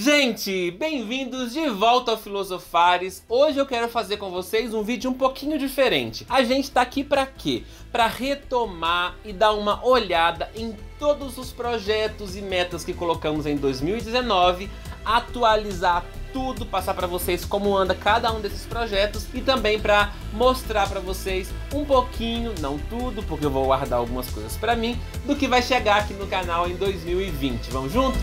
Gente, bem-vindos de volta ao Filosofares. Hoje eu quero fazer com vocês um vídeo um pouquinho diferente. A gente tá aqui para quê? Para retomar e dar uma olhada em todos os projetos e metas que colocamos em 2019, atualizar tudo, passar para vocês como anda cada um desses projetos e também para mostrar para vocês um pouquinho, não tudo, porque eu vou guardar algumas coisas para mim, do que vai chegar aqui no canal em 2020. Vamos junto?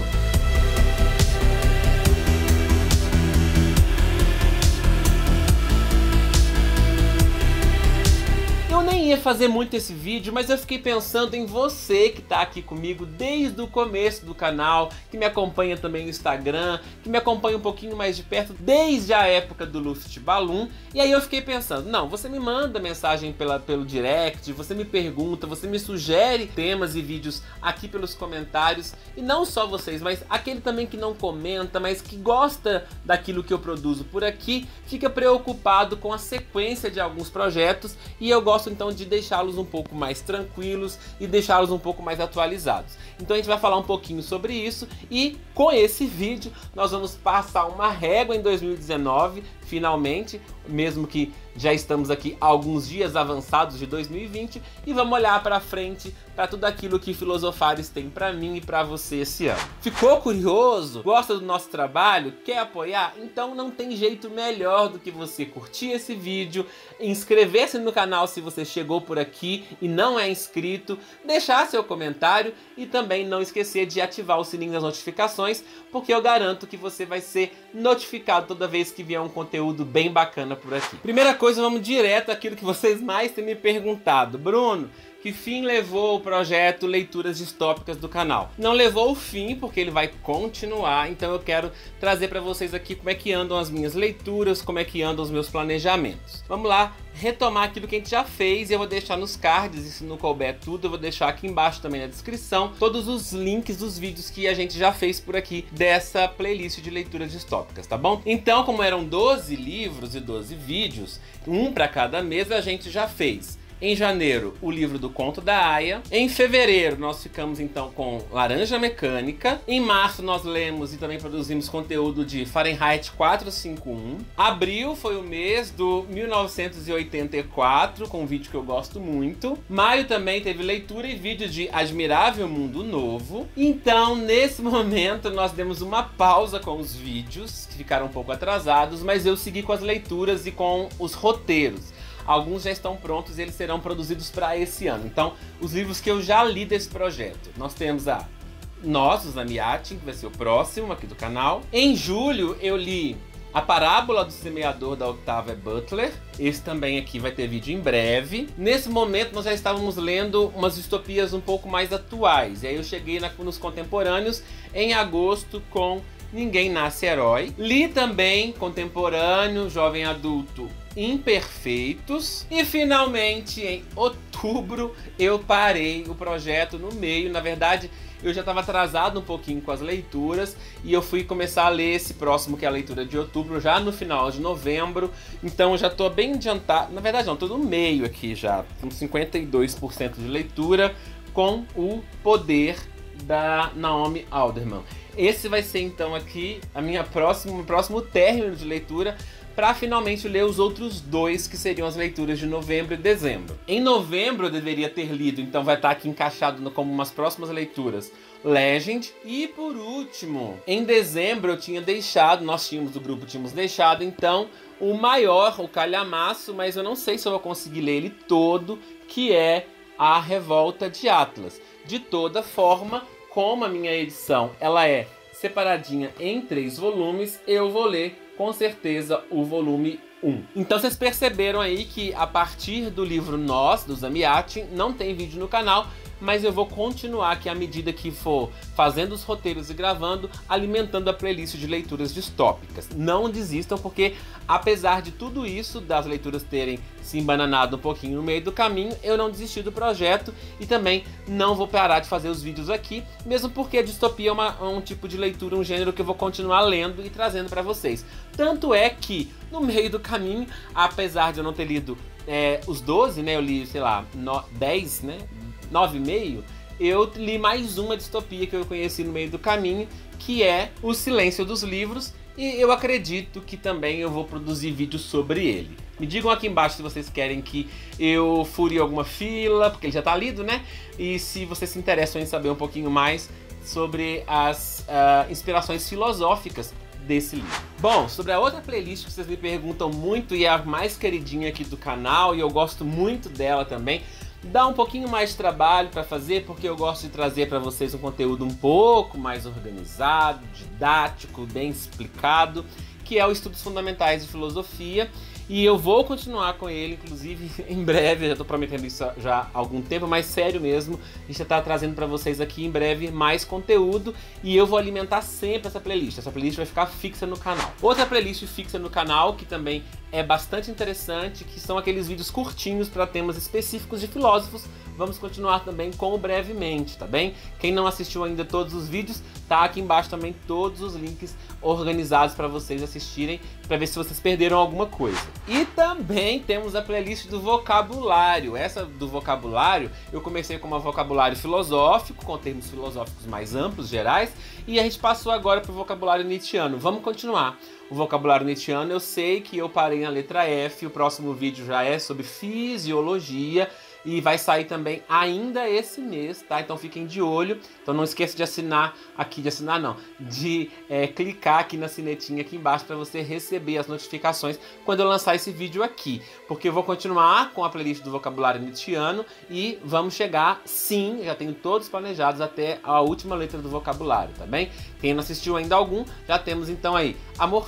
Nem ia fazer muito esse vídeo, mas eu fiquei pensando em você que tá aqui comigo desde o começo do canal, que me acompanha também no Instagram, que me acompanha um pouquinho mais de perto desde a época do Luft Balloon. E aí eu fiquei pensando, não, você me manda mensagem pela, pelo direct, você me pergunta, você me sugere temas e vídeos aqui pelos comentários. E não só vocês, mas aquele também que não comenta, mas que gosta daquilo que eu produzo por aqui, fica preocupado com a sequência de alguns projetos e eu gosto então de deixá-los um pouco mais tranquilos e deixá-los um pouco mais atualizados. Então a gente vai falar um pouquinho sobre isso e com esse vídeo nós vamos passar uma régua em 2019, finalmente, mesmo que já estamos aqui alguns dias avançados de 2020 e vamos olhar para frente para tudo aquilo que Filosofares tem para mim e para você esse ano. Ficou curioso? Gosta do nosso trabalho? Quer apoiar? Então não tem jeito melhor do que você curtir esse vídeo, inscrever-se no canal se você chegou por aqui e não é inscrito, deixar seu comentário e também não esquecer de ativar o sininho das notificações, porque eu garanto que você vai ser notificado toda vez que vier um conteúdo bem bacana por aqui. Primeira coisa, vamos direto àquilo que vocês mais têm me perguntado. Bruno, que fim levou o projeto Leituras Distópicas do canal? Não levou o fim, porque ele vai continuar, então eu quero trazer para vocês aqui como é que andam as minhas leituras, como é que andam os meus planejamentos. Vamos lá, retomar aquilo que a gente já fez e eu vou deixar nos cards, e se não couber tudo, eu vou deixar aqui embaixo também na descrição todos os links dos vídeos que a gente já fez por aqui dessa playlist de leituras distópicas, tá bom? Então, como eram 12 livros e 12 vídeos, um para cada mês, a gente já fez em janeiro, o livro do Conto da Aya. Em fevereiro, nós ficamos então com Laranja Mecânica. Em março, nós lemos e também produzimos conteúdo de Fahrenheit 451. Abril foi o mês do 1984, com um vídeo que eu gosto muito. Maio também teve leitura e vídeo de Admirável Mundo Novo. Então, nesse momento, nós demos uma pausa com os vídeos, que ficaram um pouco atrasados, mas eu segui com as leituras e com os roteiros. Alguns já estão prontos e eles serão produzidos para esse ano. Então, os livros que eu já li desse projeto. Nós temos a Nós, os Amiatin, que vai ser o próximo aqui do canal. Em julho, eu li a Parábola do Semeador da Octavia Butler. Esse também aqui vai ter vídeo em breve. Nesse momento nós já estávamos lendo umas distopias um pouco mais atuais. E aí eu cheguei na, nos contemporâneos em agosto com Ninguém Nasce Herói. Li também contemporâneo, jovem adulto, Imperfeitos. E finalmente, em outubro, eu parei o projeto no meio. Na verdade, eu já estava atrasado um pouquinho com as leituras e eu fui começar a ler esse próximo, que é a leitura de outubro, já no final de novembro. Então já estou bem adiantado. Na verdade, não, estou no meio aqui já, com 52% de leitura, com o poder da Naomi Alderman. Esse vai ser então aqui a minha próxima, próximo término de leitura para finalmente ler os outros dois que seriam as leituras de novembro e dezembro. Em novembro eu deveria ter lido, então vai estar tá aqui encaixado como umas próximas leituras. Legend e por último, em dezembro eu tinha deixado, nós tínhamos do grupo tínhamos deixado então o maior, o calhamaço, mas eu não sei se eu vou conseguir ler ele todo, que é a Revolta de Atlas. De toda forma, como a minha edição ela é separadinha em três volumes, eu vou ler com certeza o volume 1. Então vocês perceberam aí que a partir do livro Nós, do Zamiatin, não tem vídeo no canal, mas eu vou continuar aqui à medida que for fazendo os roteiros e gravando, alimentando a playlist de leituras distópicas. Não desistam, porque apesar de tudo isso, das leituras terem se embananado um pouquinho no meio do caminho, eu não desisti do projeto e também não vou parar de fazer os vídeos aqui, mesmo porque a distopia é uma, um tipo de leitura, um gênero que eu vou continuar lendo e trazendo para vocês. Tanto é que, no meio do caminho, apesar de eu não ter lido é, os 12, né, eu li, sei lá, no, 10, né, 9,5, eu li mais uma distopia que eu conheci no meio do caminho, que é O Silêncio dos Livros, e eu acredito que também eu vou produzir vídeos sobre ele. Me digam aqui embaixo se vocês querem que eu fure alguma fila, porque ele já está lido, né? E se vocês se interessam em saber um pouquinho mais sobre as uh, inspirações filosóficas desse livro. Bom, sobre a outra playlist que vocês me perguntam muito e é a mais queridinha aqui do canal e eu gosto muito dela também, dá um pouquinho mais de trabalho para fazer porque eu gosto de trazer para vocês um conteúdo um pouco mais organizado, didático, bem explicado, que é o Estudos Fundamentais de Filosofia. E eu vou continuar com ele, inclusive em breve, já estou prometendo isso já há algum tempo, mas sério mesmo, a gente está trazendo para vocês aqui em breve mais conteúdo e eu vou alimentar sempre essa playlist. Essa playlist vai ficar fixa no canal. Outra playlist fixa no canal, que também é bastante interessante, que são aqueles vídeos curtinhos para temas específicos de filósofos. Vamos continuar também com o brevemente, tá bem? Quem não assistiu ainda todos os vídeos, tá aqui embaixo também todos os links organizados para vocês assistirem, para ver se vocês perderam alguma coisa. E também temos a playlist do vocabulário. Essa do vocabulário, eu comecei com um vocabulário filosófico, com termos filosóficos mais amplos, gerais, e a gente passou agora para o vocabulário nietzschiano. Vamos continuar o vocabulário nietzschiano. Eu sei que eu parei na letra F, o próximo vídeo já é sobre fisiologia e vai sair também ainda esse mês, tá? Então fiquem de olho. Então não esqueça de assinar aqui, de assinar não, de é, clicar aqui na sinetinha aqui embaixo para você receber as notificações quando eu lançar esse vídeo aqui. Porque eu vou continuar com a playlist do vocabulário nietzschiano e vamos chegar, sim, já tenho todos planejados até a última letra do vocabulário, tá bem? Quem não assistiu ainda algum, já temos então aí Amor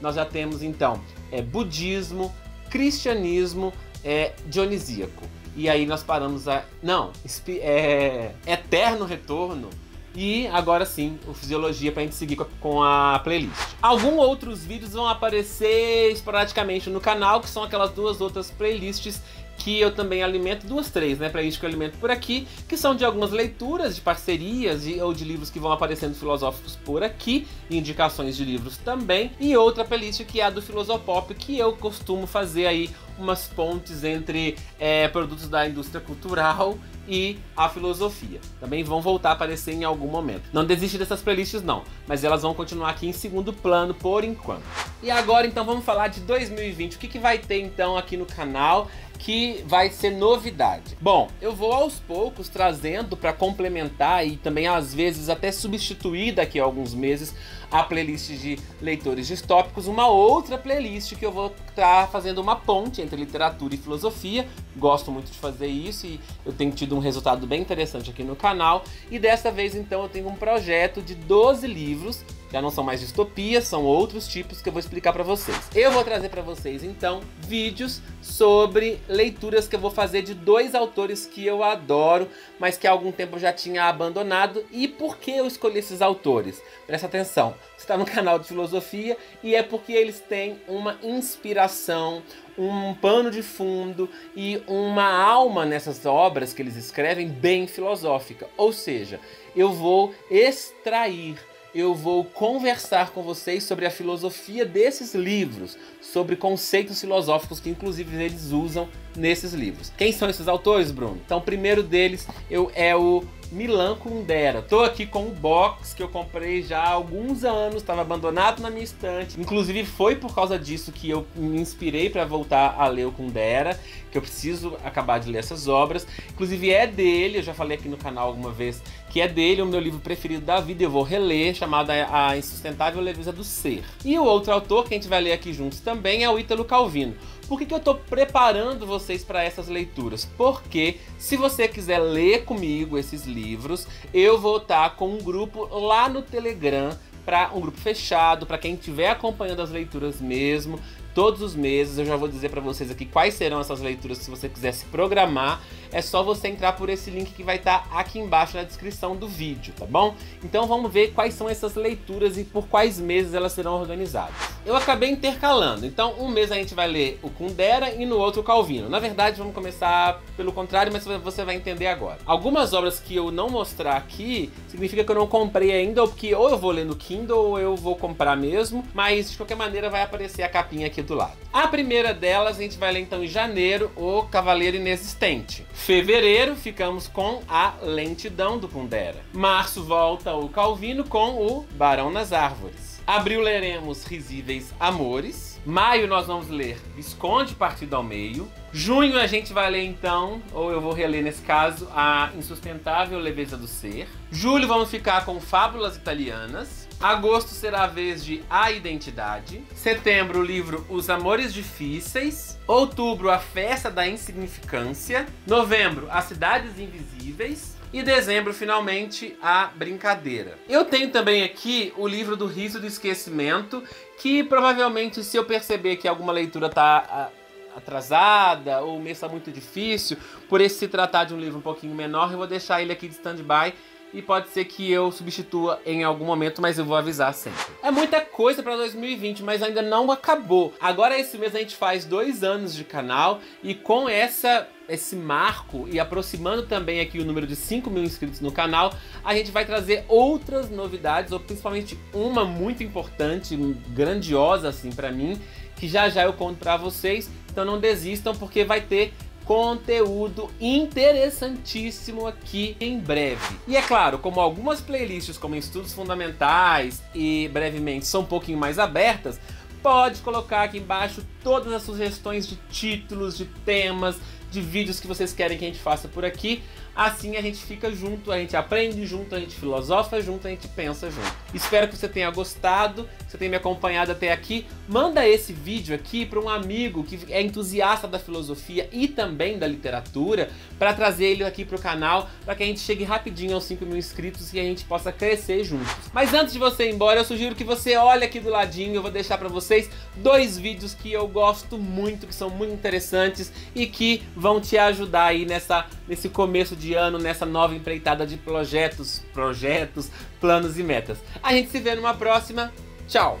nós já temos então é, budismo, cristianismo, é, dionisíaco. E aí nós paramos a. Não, é. Eterno Retorno. E agora sim, o Fisiologia pra gente seguir com a playlist. Alguns outros vídeos vão aparecer esporadicamente no canal, que são aquelas duas outras playlists que eu também alimento, duas, três, né, playlist que eu alimento por aqui, que são de algumas leituras, de parcerias de, ou de livros que vão aparecendo filosóficos por aqui, indicações de livros também, e outra playlist que é a do Filosopop, que eu costumo fazer aí umas pontes entre é, produtos da indústria cultural e a filosofia. Também vão voltar a aparecer em algum momento. Não desiste dessas playlists não, mas elas vão continuar aqui em segundo plano por enquanto. E agora então vamos falar de 2020. O que, que vai ter então aqui no canal que vai ser novidade? Bom, eu vou aos poucos trazendo para complementar e também às vezes até substituir daqui a alguns meses a playlist de leitores distópicos, uma outra playlist que eu vou estar fazendo uma ponte entre literatura e filosofia. Gosto muito de fazer isso e eu tenho tido um resultado bem interessante aqui no canal. E dessa vez então eu tenho um projeto de 12 livros já não são mais distopias, são outros tipos que eu vou explicar para vocês. Eu vou trazer para vocês então vídeos sobre leituras que eu vou fazer de dois autores que eu adoro, mas que há algum tempo eu já tinha abandonado. E por que eu escolhi esses autores? Presta atenção, você está no canal de filosofia e é porque eles têm uma inspiração, um pano de fundo e uma alma nessas obras que eles escrevem bem filosófica. Ou seja, eu vou extrair eu vou conversar com vocês sobre a filosofia desses livros, sobre conceitos filosóficos que inclusive eles usam nesses livros. Quem são esses autores, Bruno? Então, o primeiro deles eu, é o Milan Kundera. Tô aqui com um box que eu comprei já há alguns anos, estava abandonado na minha estante. Inclusive foi por causa disso que eu me inspirei para voltar a ler o Kundera, que eu preciso acabar de ler essas obras. Inclusive é dele, eu já falei aqui no canal alguma vez, que é dele o meu livro preferido da vida, eu vou reler, chamado A Insustentável Leveza do Ser. E o outro autor que a gente vai ler aqui juntos também é o Ítalo Calvino. Por que, que eu estou preparando vocês para essas leituras? Porque se você quiser ler comigo esses livros, eu vou estar com um grupo lá no Telegram para um grupo fechado, para quem estiver acompanhando as leituras mesmo, todos os meses. Eu já vou dizer para vocês aqui quais serão essas leituras se você quiser se programar. É só você entrar por esse link que vai estar tá aqui embaixo na descrição do vídeo, tá bom? Então vamos ver quais são essas leituras e por quais meses elas serão organizadas. Eu acabei intercalando, então um mês a gente vai ler o Kundera e no outro o Calvino. Na verdade, vamos começar pelo contrário, mas você vai entender agora. Algumas obras que eu não mostrar aqui significa que eu não comprei ainda, ou porque ou eu vou ler no Kindle ou eu vou comprar mesmo, mas de qualquer maneira vai aparecer a capinha aqui outro lado. A primeira delas a gente vai ler então em janeiro, o Cavaleiro Inexistente. Fevereiro ficamos com a Lentidão do Pundera. Março volta o Calvino com o Barão nas Árvores. Abril leremos Risíveis Amores. Maio nós vamos ler Visconde Partido ao Meio. Junho a gente vai ler então, ou eu vou reler nesse caso, a Insustentável Leveza do Ser. Julho vamos ficar com Fábulas Italianas. Agosto será a vez de A Identidade. Setembro, o livro Os Amores Difíceis. Outubro, A Festa da Insignificância. Novembro, As Cidades Invisíveis. E dezembro, finalmente, a brincadeira. Eu tenho também aqui o livro do Riso do Esquecimento, que provavelmente, se eu perceber que alguma leitura tá atrasada ou o mês está muito difícil, por esse se tratar de um livro um pouquinho menor, eu vou deixar ele aqui de stand-by e pode ser que eu substitua em algum momento, mas eu vou avisar sempre. É muita coisa para 2020, mas ainda não acabou. Agora esse mês a gente faz dois anos de canal e com essa esse marco e aproximando também aqui o número de 5 mil inscritos no canal, a gente vai trazer outras novidades, ou principalmente uma muito importante, grandiosa assim para mim, que já já eu conto para vocês. Então não desistam porque vai ter conteúdo interessantíssimo aqui em breve. E é claro, como algumas playlists como estudos fundamentais e brevemente são um pouquinho mais abertas, pode colocar aqui embaixo todas as sugestões de títulos, de temas, de vídeos que vocês querem que a gente faça por aqui. Assim a gente fica junto, a gente aprende junto, a gente filosofa junto, a gente pensa junto. Espero que você tenha gostado, que você tenha me acompanhado até aqui. Manda esse vídeo aqui para um amigo que é entusiasta da filosofia e também da literatura, para trazer ele aqui para o canal, para que a gente chegue rapidinho aos 5 mil inscritos e a gente possa crescer juntos. Mas antes de você ir embora, eu sugiro que você olhe aqui do ladinho, eu vou deixar para vocês dois vídeos que eu gosto muito, que são muito interessantes e que vão te ajudar aí nessa, nesse começo de ano, nessa nova empreitada de projetos, projetos, planos e metas. A gente se vê numa próxima. Tchau!